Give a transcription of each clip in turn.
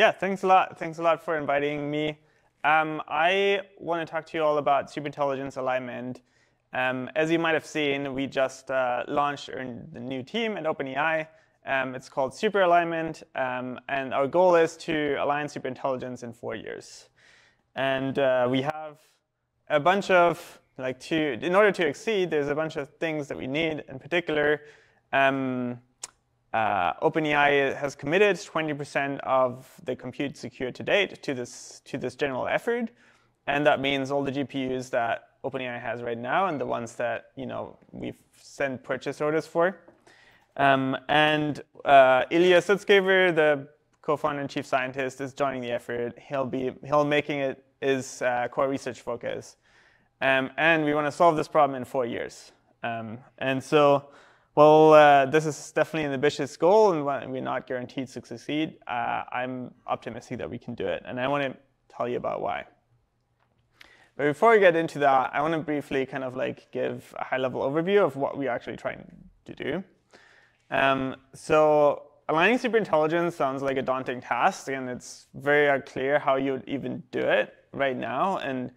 Yeah, thanks a lot. Thanks a lot for inviting me. Um, I want to talk to you all about superintelligence alignment. Um, as you might have seen, we just uh, launched the new team at OpenAI. Um, it's called Super Alignment, um, and our goal is to align superintelligence in four years. And uh, we have a bunch of, like, to, in order to exceed, there's a bunch of things that we need. In particular, um, uh, OpenAI has committed 20% of the compute secured to date to this, to this general effort. And that means all the GPUs that OpenAI has right now and the ones that you know, we've sent purchase orders for. Um, and uh, Ilya Sutskever, the co-founder and chief scientist, is joining the effort. He'll be he'll making it his uh, core research focus. Um, and we want to solve this problem in four years. Um, and so well, uh, this is definitely an ambitious goal, and we're not guaranteed to succeed. Uh, I'm optimistic that we can do it, and I want to tell you about why. But before we get into that, I want to briefly kind of like give a high-level overview of what we're actually trying to do. Um, so aligning superintelligence sounds like a daunting task, and it's very unclear how you would even do it right now. And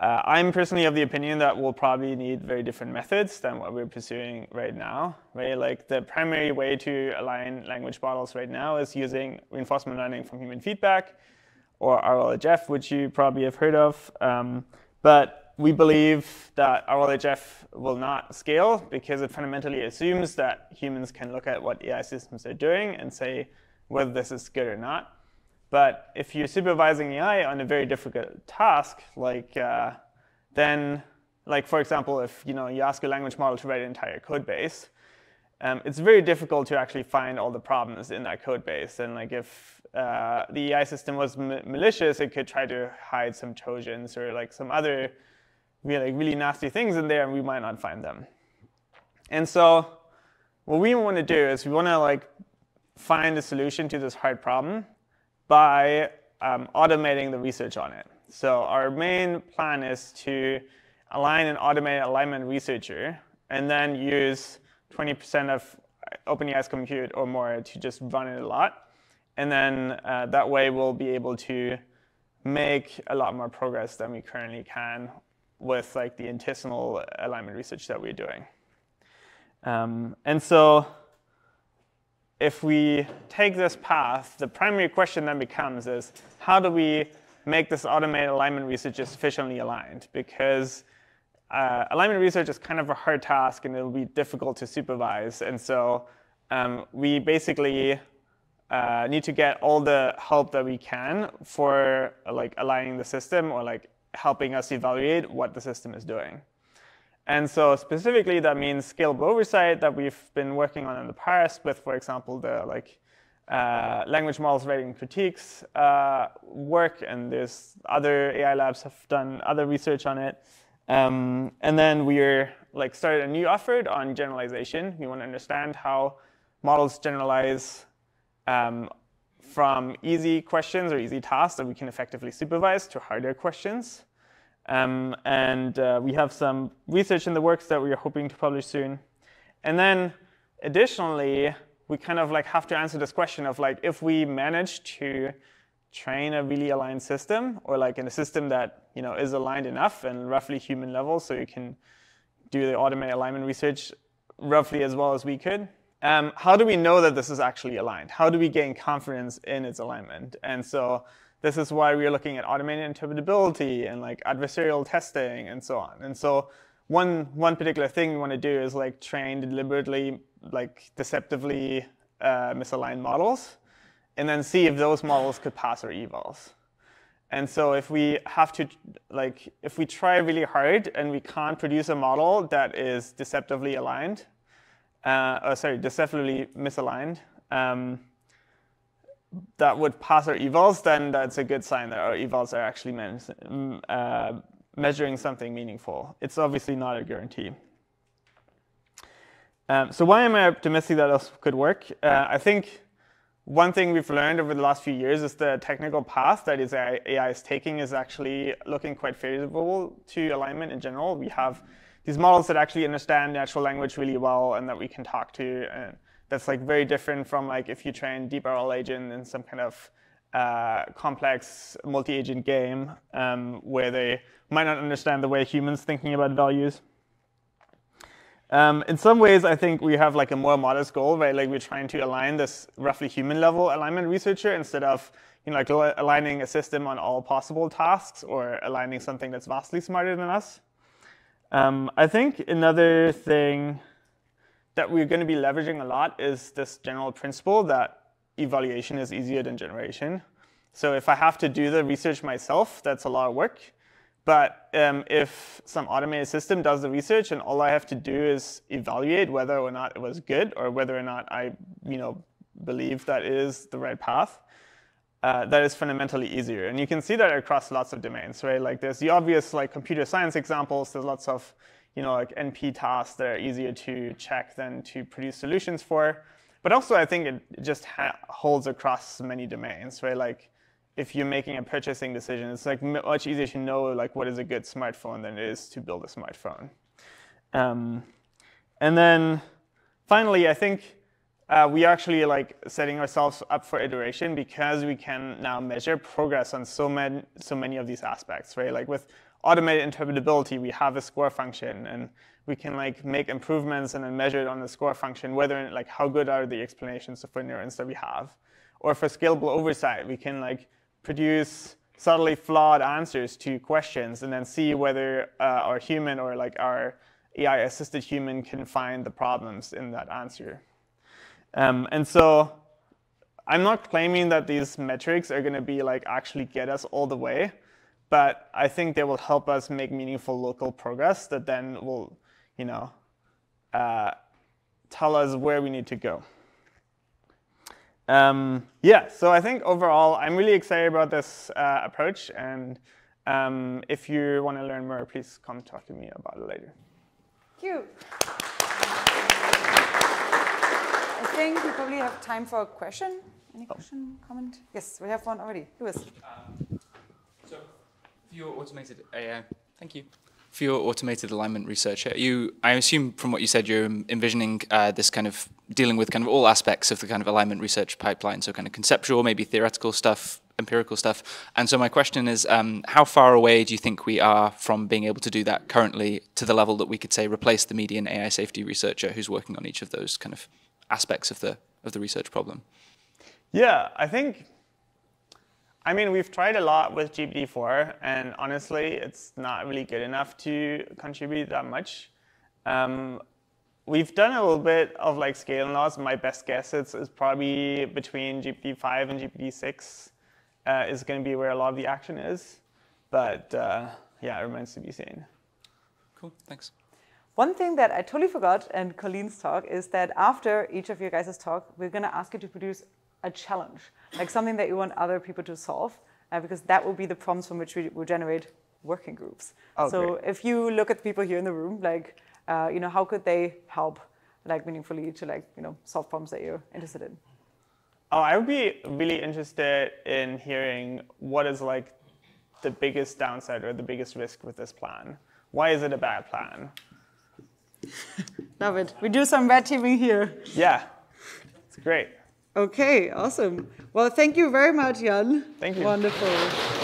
uh, I'm personally of the opinion that we'll probably need very different methods than what we're pursuing right now. Right, like the primary way to align language models right now is using reinforcement learning from human feedback, or RLHF, which you probably have heard of. Um, but we believe that RLHF will not scale because it fundamentally assumes that humans can look at what AI systems are doing and say whether this is good or not. But if you're supervising AI on a very difficult task, like uh, then, like for example, if you know you ask a language model to write an entire code base, um, it's very difficult to actually find all the problems in that code base. And like if uh, the AI system was malicious, it could try to hide some trojans or like some other really really nasty things in there, and we might not find them. And so, what we want to do is we want to like find a solution to this hard problem by um, automating the research on it. So our main plan is to align an automated alignment researcher and then use 20% of OpenAI's compute or more to just run it a lot. And then uh, that way we'll be able to make a lot more progress than we currently can with like the intestinal alignment research that we're doing. Um, and so if we take this path, the primary question then becomes is how do we make this automated alignment research sufficiently aligned? Because uh, alignment research is kind of a hard task and it'll be difficult to supervise. And so um, we basically uh, need to get all the help that we can for like aligning the system or like helping us evaluate what the system is doing. And so specifically, that means scalable oversight that we've been working on in the past with, for example, the like uh, language models rating critiques uh, work, and there's other AI labs have done other research on it. Um, and then we're like started a new effort on generalization. We want to understand how models generalize um, from easy questions or easy tasks that we can effectively supervise to harder questions. Um, and uh, we have some research in the works that we are hoping to publish soon. And then additionally, we kind of like have to answer this question of like, if we manage to train a really aligned system or like in a system that you know is aligned enough and roughly human level so you can do the automated alignment research roughly as well as we could. Um, how do we know that this is actually aligned? How do we gain confidence in its alignment? And so this is why we're looking at automated interpretability and like adversarial testing and so on. And so one, one particular thing we want to do is like train deliberately, like deceptively uh, misaligned models and then see if those models could pass our evals. And so if we have to, like, if we try really hard and we can't produce a model that is deceptively aligned, uh, sorry, deceptively misaligned, um, that would pass our evals, then that's a good sign that our evals are actually uh, measuring something meaningful. It's obviously not a guarantee. Um, so why am I optimistic that this could work? Uh, I think one thing we've learned over the last few years is the technical path that is AI, is taking is actually looking quite favorable to alignment in general. We have these models that actually understand natural language really well and that we can talk to. And, that's like very different from like if you train deep RL agent in some kind of uh, complex multi-agent game um, where they might not understand the way humans thinking about values. Um, in some ways, I think we have like a more modest goal, right? Like we're trying to align this roughly human level alignment researcher instead of you know, like aligning a system on all possible tasks or aligning something that's vastly smarter than us. Um, I think another thing that we're going to be leveraging a lot is this general principle that evaluation is easier than generation. So if I have to do the research myself, that's a lot of work. But um, if some automated system does the research and all I have to do is evaluate whether or not it was good or whether or not I you know, believe that is the right path, uh, that is fundamentally easier. And you can see that across lots of domains, right? Like there's the obvious like computer science examples. There's lots of you know, like NP tasks that are easier to check than to produce solutions for. But also I think it just holds across many domains, right? Like if you're making a purchasing decision, it's like much easier to know like what is a good smartphone than it is to build a smartphone. Um, and then finally, I think uh, we are actually like setting ourselves up for iteration because we can now measure progress on so many so many of these aspects, right? Like with automated interpretability, we have a score function, and we can like make improvements and then measure it on the score function, whether like how good are the explanations for neurons that we have. Or for scalable oversight, we can like produce subtly flawed answers to questions and then see whether uh, our human or like our AI assisted human can find the problems in that answer. Um, and so I'm not claiming that these metrics are going to be like actually get us all the way, but I think they will help us make meaningful local progress that then will, you know, uh, tell us where we need to go. Um, yeah, so I think overall, I'm really excited about this uh, approach. And um, if you want to learn more, please come talk to me about it later. Thank you. I think we probably have time for a question. Any oh. question, oh. comment? Yes, we have one already. Louis. Um, so, for your automated AI, thank you for your automated alignment research, you, I assume from what you said, you're envisioning uh, this kind of dealing with kind of all aspects of the kind of alignment research pipeline, so kind of conceptual, maybe theoretical stuff, empirical stuff. And so my question is, um, how far away do you think we are from being able to do that currently to the level that we could say replace the median AI safety researcher who's working on each of those kind of aspects of the of the research problem? Yeah, I think I mean, we've tried a lot with GPT-4, and honestly, it's not really good enough to contribute that much. Um, we've done a little bit of like scaling laws. My best guess is, is probably between GPT-5 and GPT-6 uh, is going to be where a lot of the action is. But uh, yeah, it remains to be seen. Cool, thanks. One thing that I totally forgot in Colleen's talk is that after each of your guys' talk, we're going to ask you to produce a challenge, like something that you want other people to solve, uh, because that will be the prompts from which we will generate working groups. Oh, so if you look at the people here in the room, like, uh, you know, how could they help, like, meaningfully to, like, you know, solve problems that you're interested in? Oh, I would be really interested in hearing what is like the biggest downside or the biggest risk with this plan. Why is it a bad plan? Love it. We do some red teaming here. Yeah, it's great. Okay, awesome. Well, thank you very much, Jan. Thank you. Wonderful.